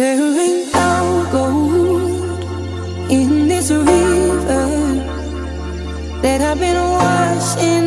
There ain't gold in this river that I've been washing.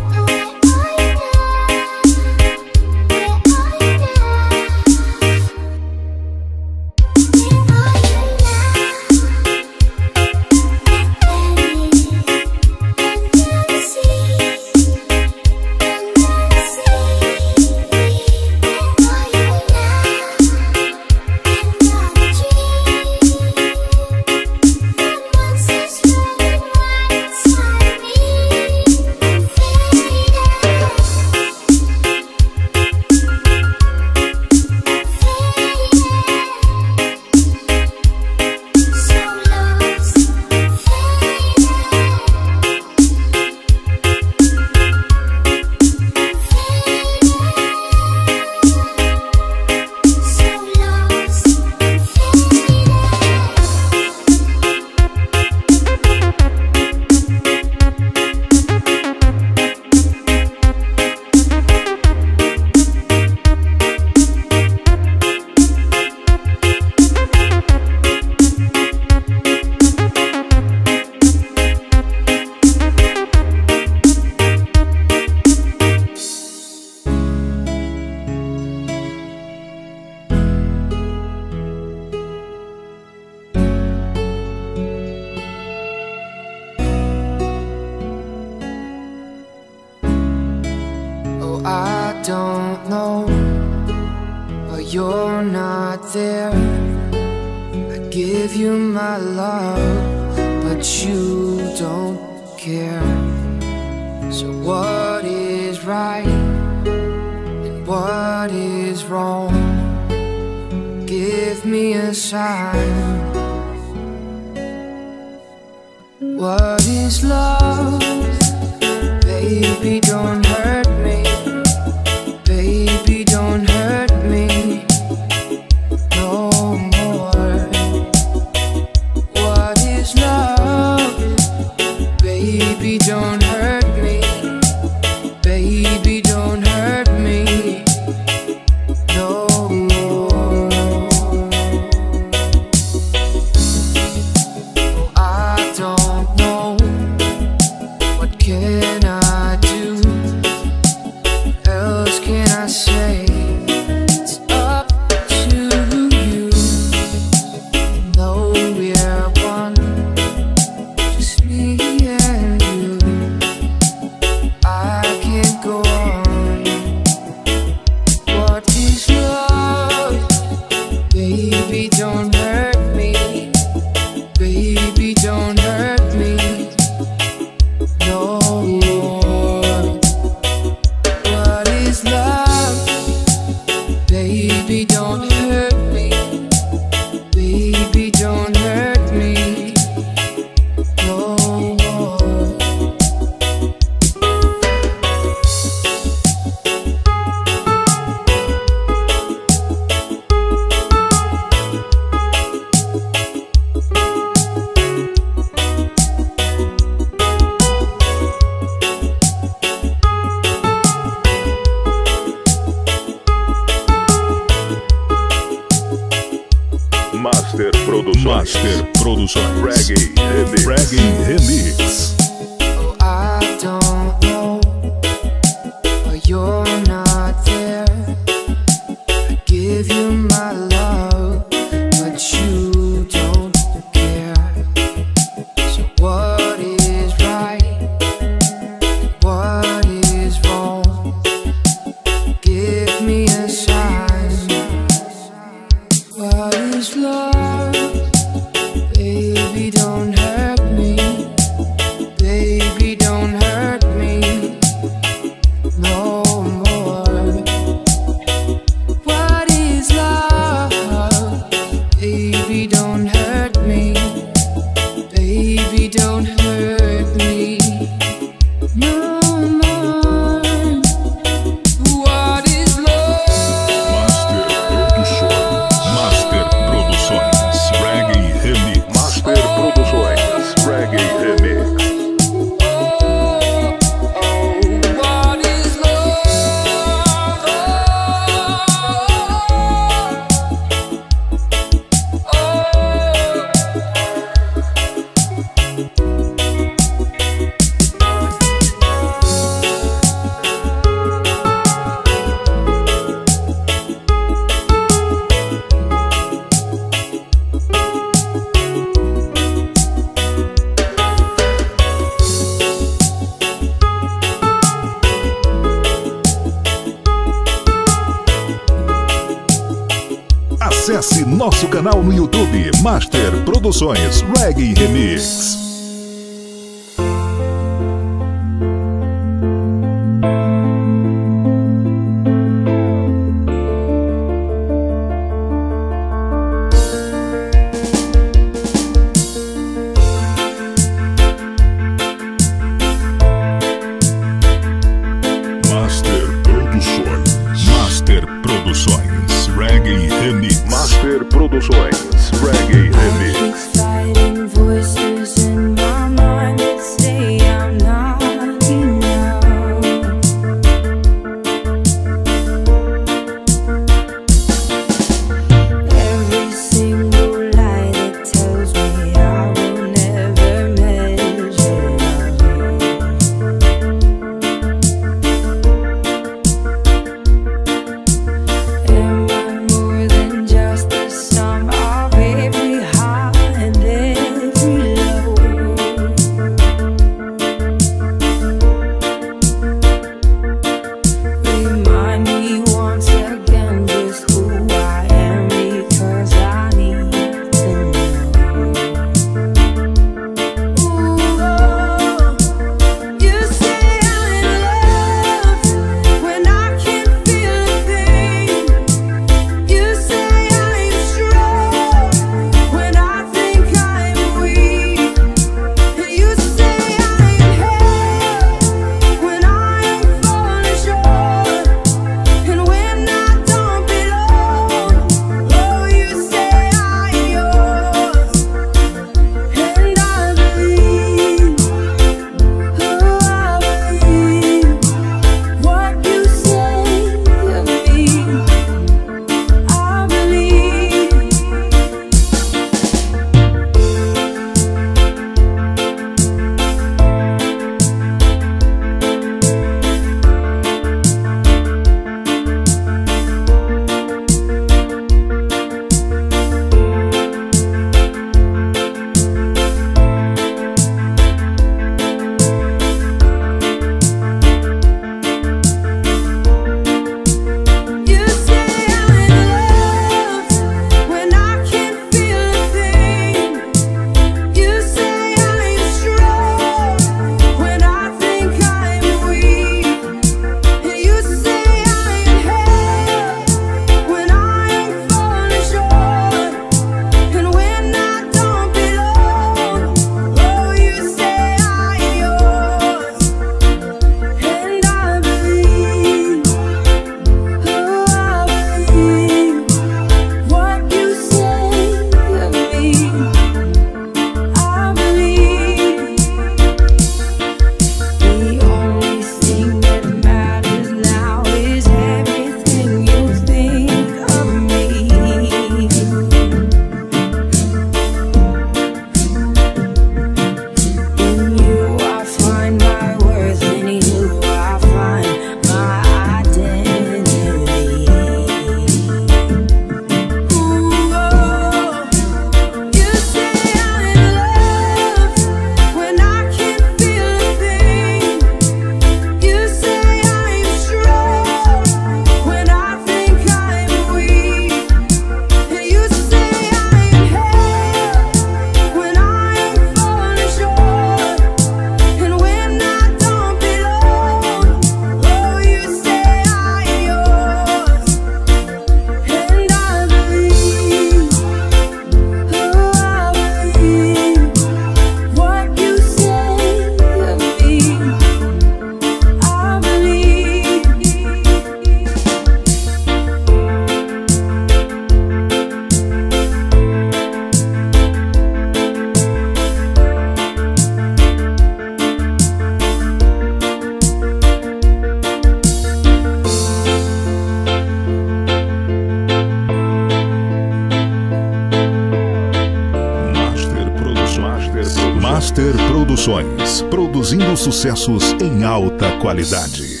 Produções, produzindo sucessos em alta qualidade.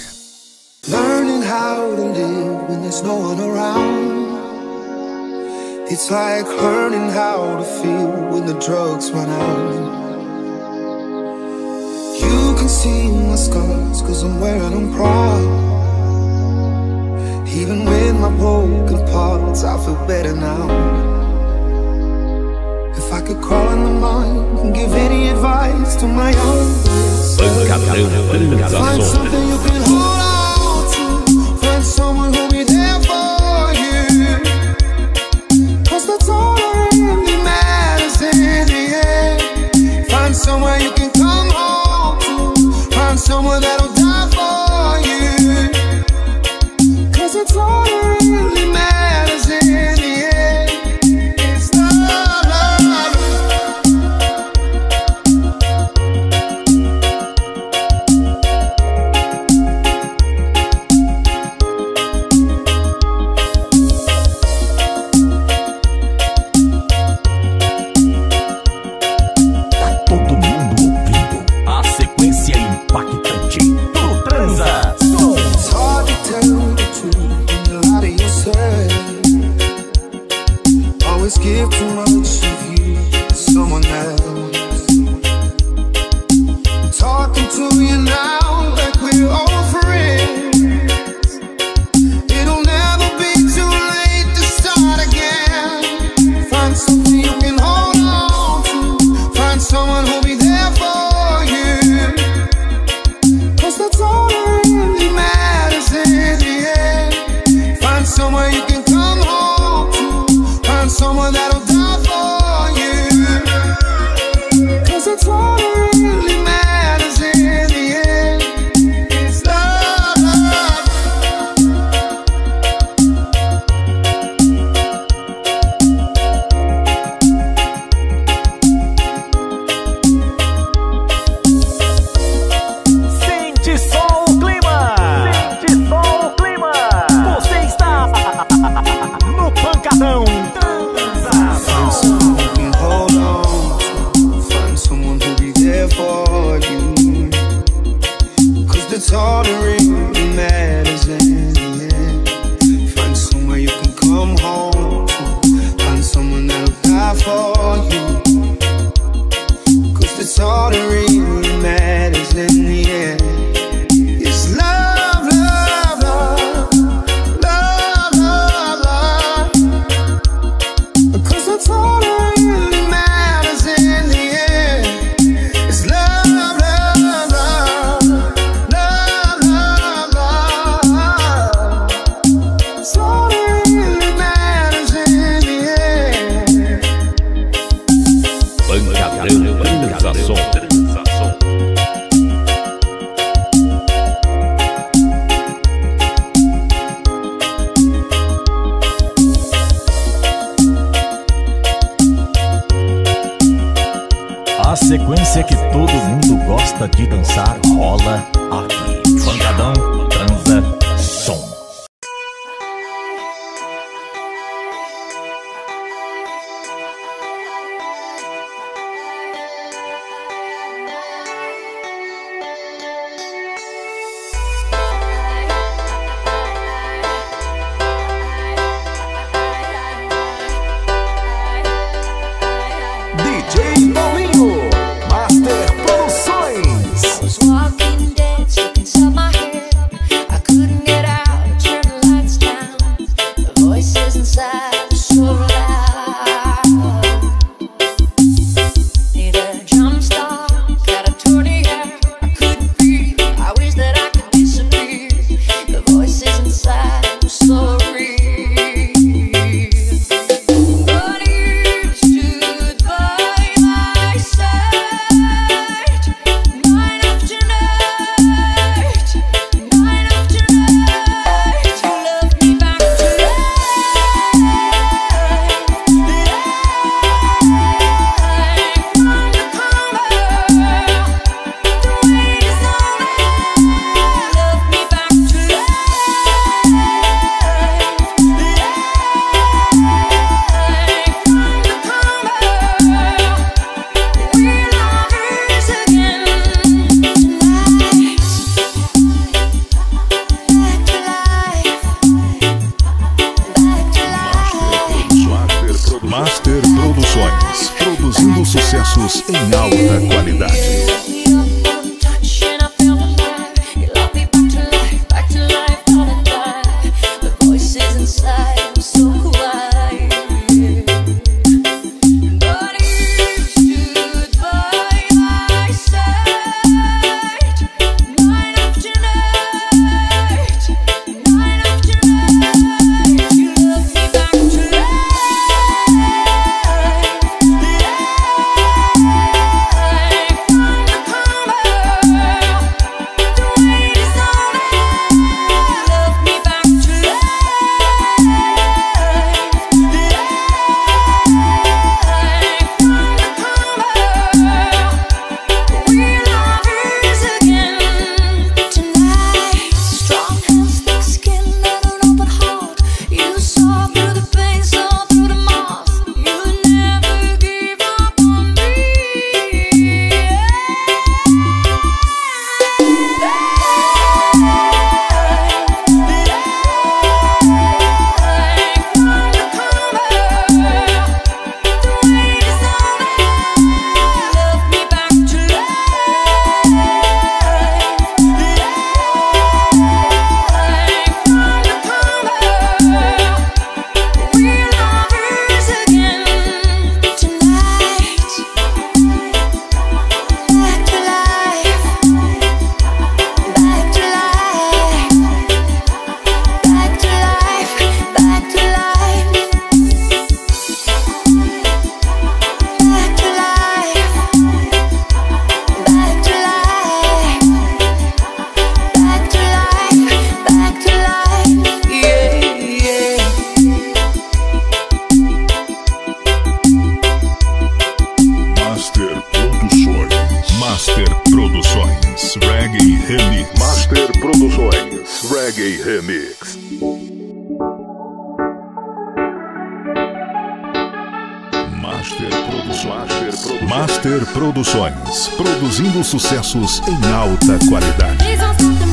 Learning how to live when there's no one around. It's like learning how to feel when the drugs run out. You can see my scars, cause I'm wearing them proud. Even my broken parts, I feel better now. If I could call in the mind and give any advice to my own. Find something you can hold. Sucessos em alta qualidade.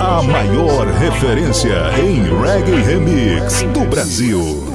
A maior referência em reggae remix do Brasil.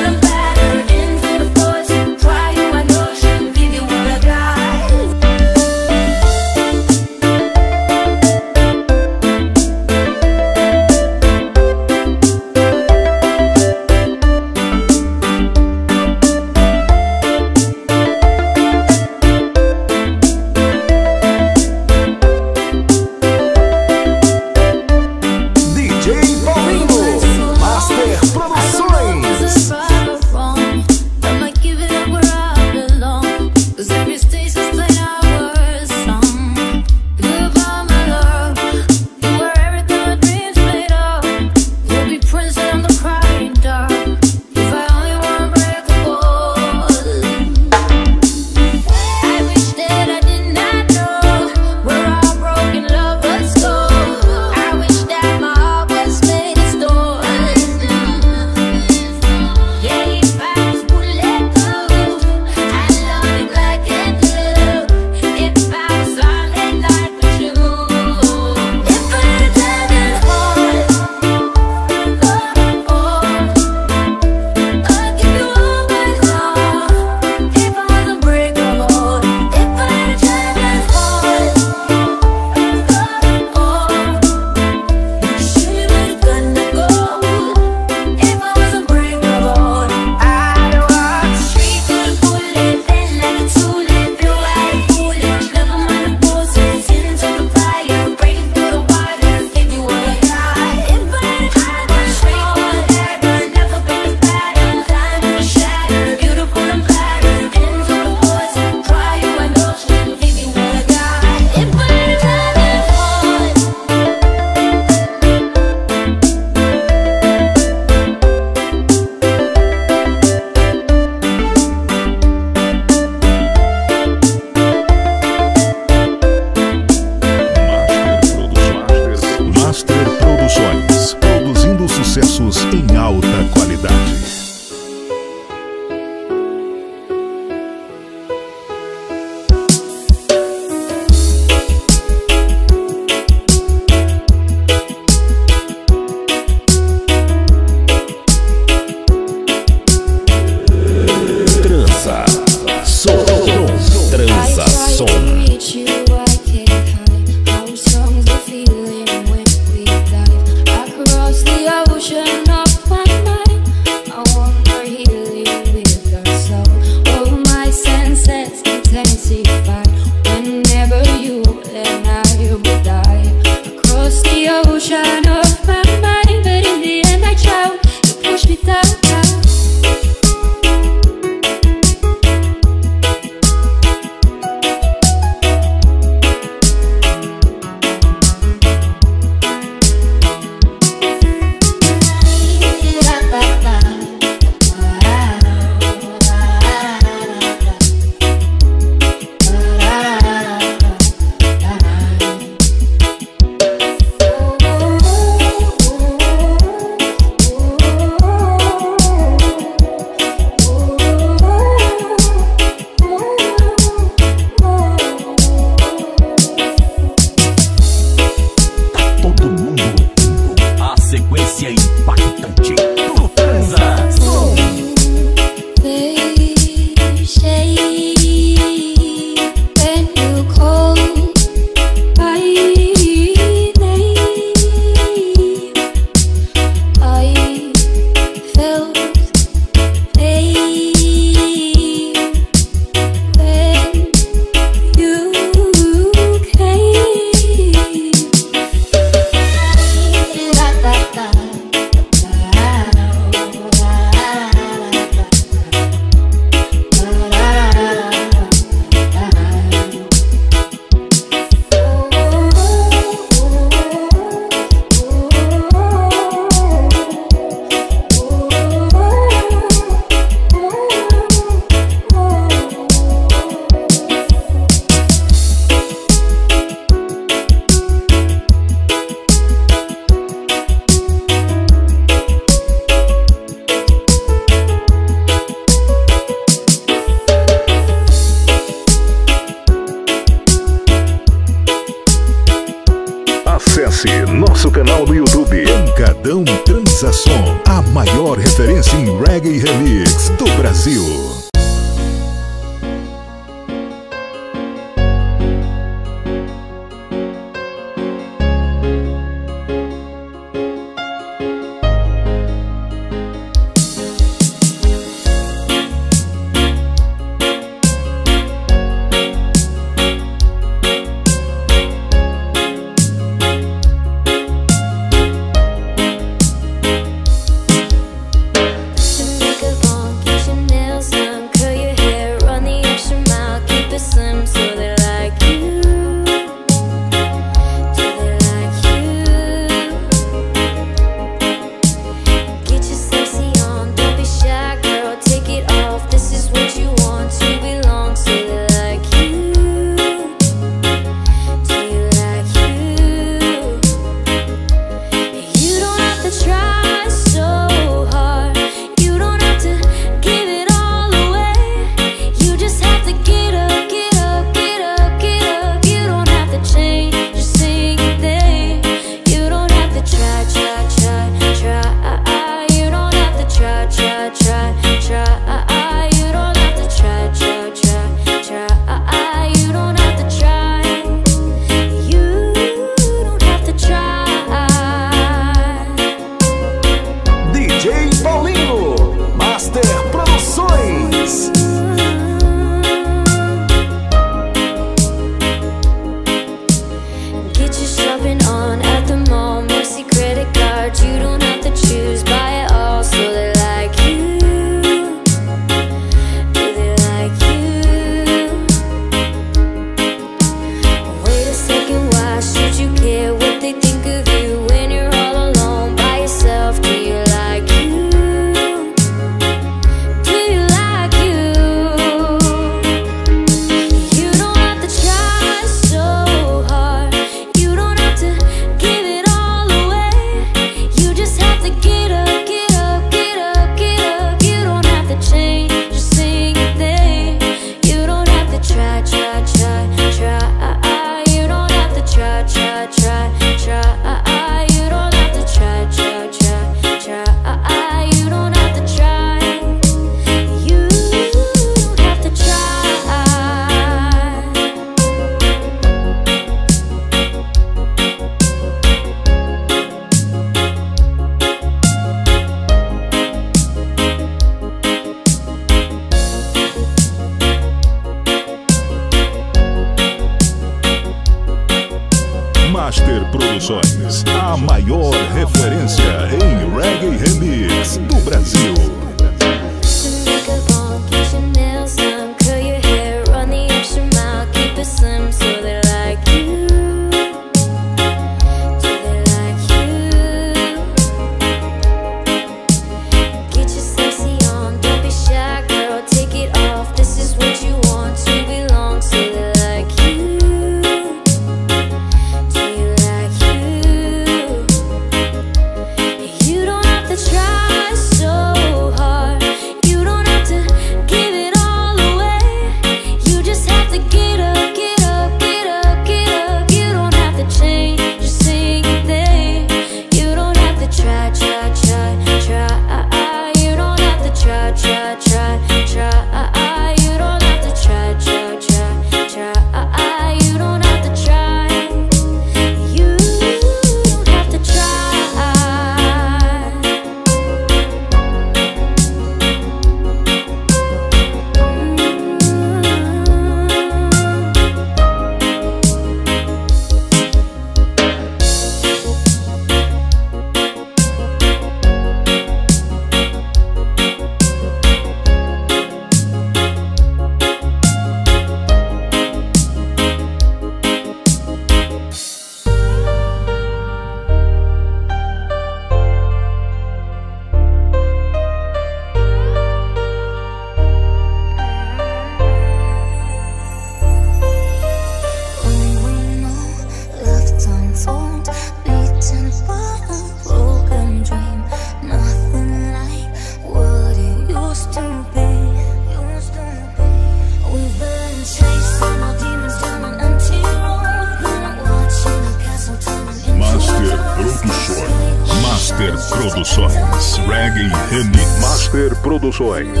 Produções.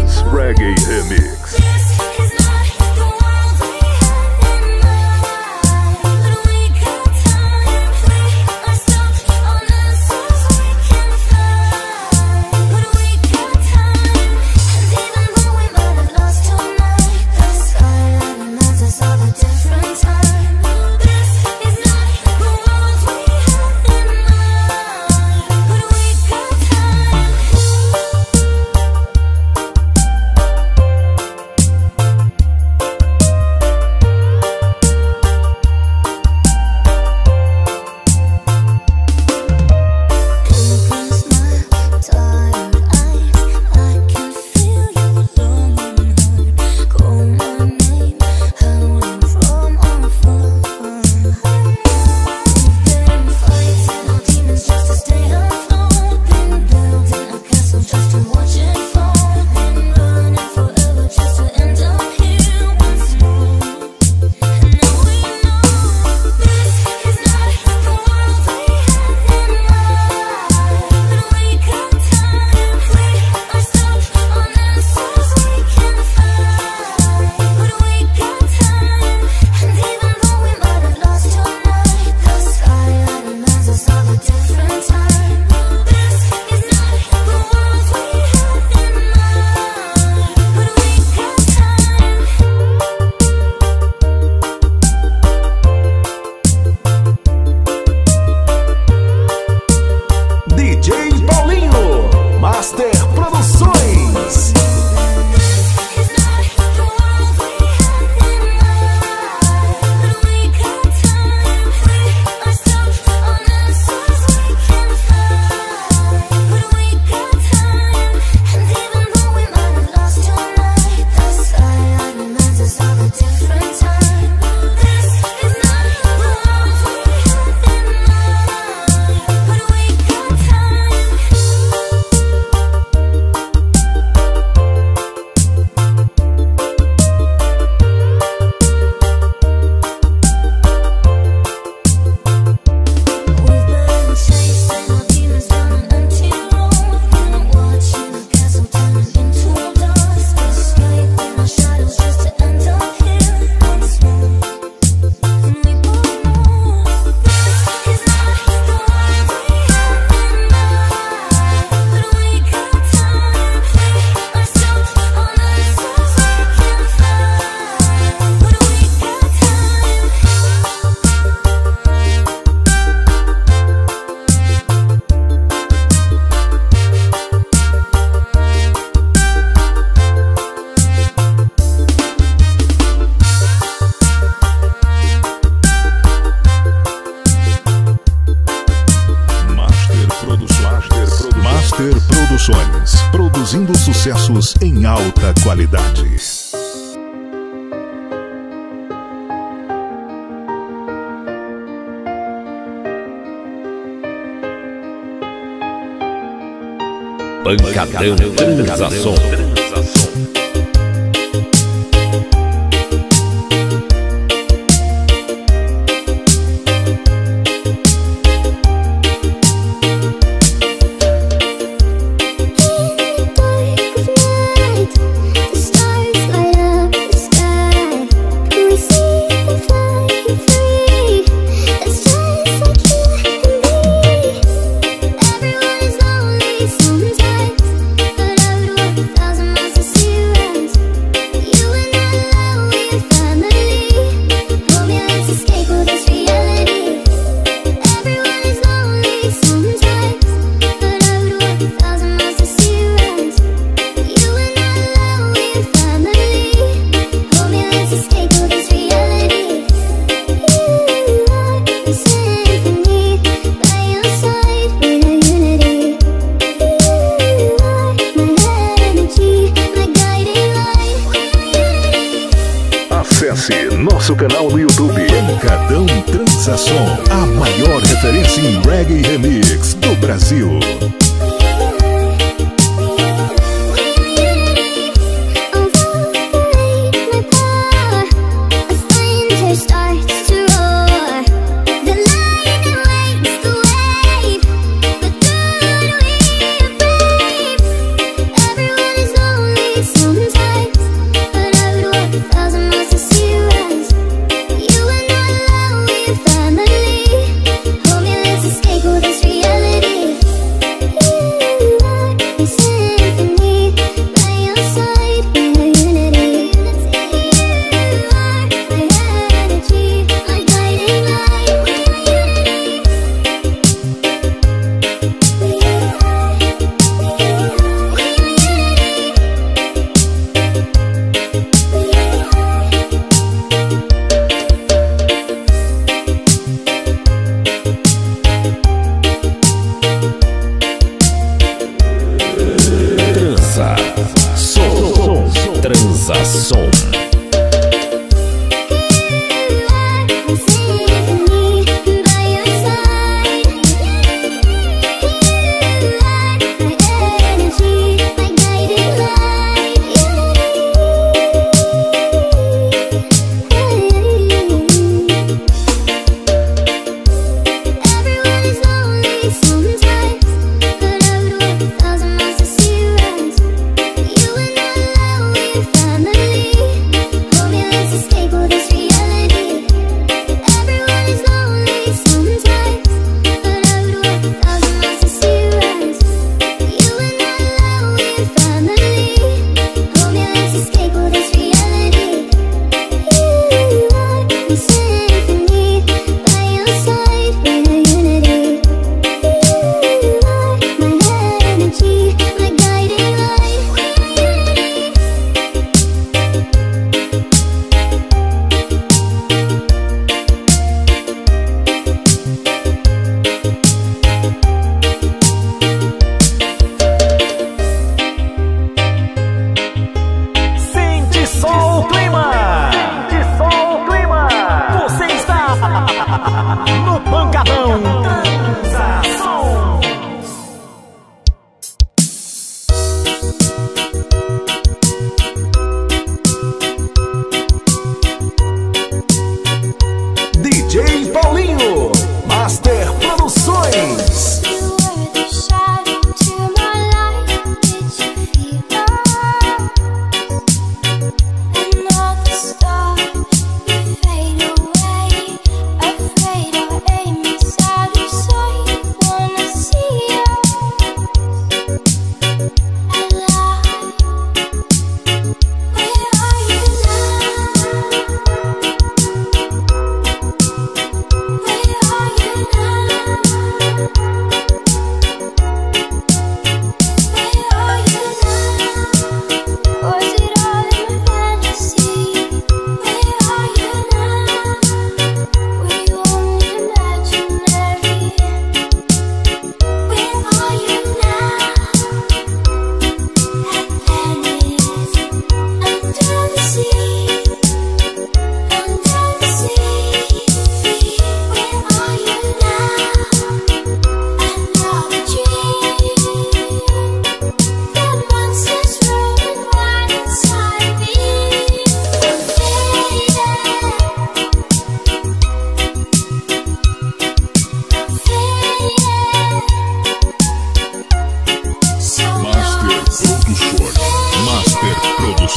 Sucessos em alta qualidade. Pancadão Transação.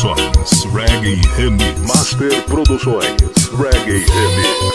Produções Reggae Remix. Master Produções Reggae Remix.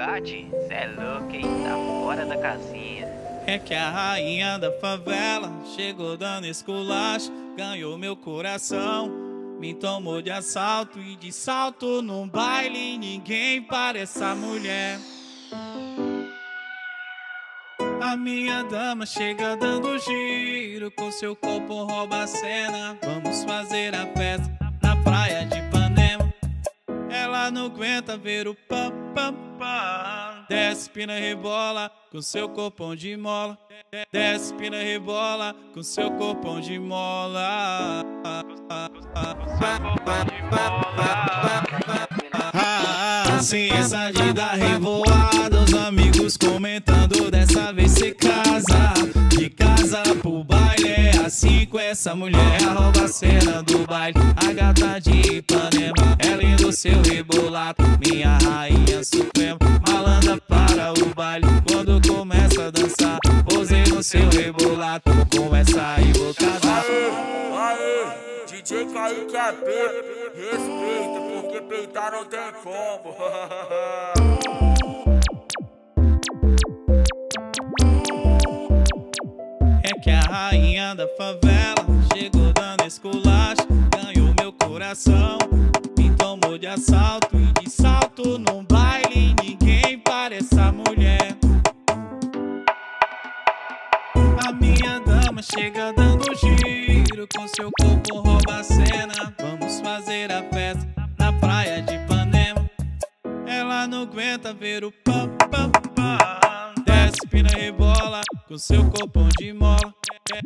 Bugatti? Cê é louco, hein? Tá fora da casinha. É que a rainha da favela chegou dando esculacho, ganhou meu coração, me tomou de assalto e de salto num baile. Ninguém para essa mulher. A minha dama chega dando giro, com seu corpo rouba a cena. Vamos fazer a festa na praia de. Ela não aguenta ver o pam pam pam. Desce, pina rebola com seu corpão de mola. Desce, pina rebola com seu corpão de mola. Ah, ciência de dar revoada, com essa mulher. Rouba a cena do baile, a gata de Ipanema. É lindo seu rebolado, minha rainha suprema. Malandra para o baile, quando começa a dançar. Posei no seu rebolado, começa aí vou casar. Aê, DJ Kaique AP, respeita, porque peitar não tem como. que a rainha da favela chegou dando esculacho, ganhou meu coração, me tomou de assalto e de salto num baile. Ninguém para essa mulher. A minha dama chega dando giro, com seu corpo rouba a cena. Vamos fazer a festa na praia de Ipanema. Ela não aguenta ver o pam pam pam. Pina rebola com seu corpão de mola.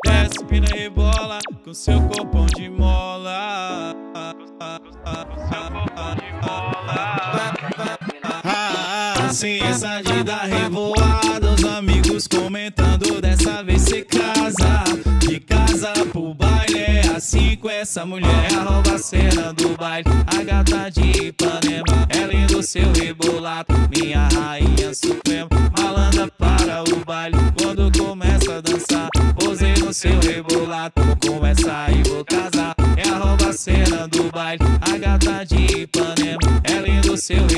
Desce, pina rebola com seu corpão de mola. Ah, ciência de dar revoada, os amigos comentando dessa vez cê casa. Casa pro baile é assim com essa mulher. Rouba a cena do baile, a gata de Ipanema. É lindo seu rebolado, minha rainha suprema. Malandra para o baile, quando começa a dançar. Posei no seu rebolado, começa aí vou casar. É a rouba cena do baile, a gata de Ipanema. É lindo seu rebolado.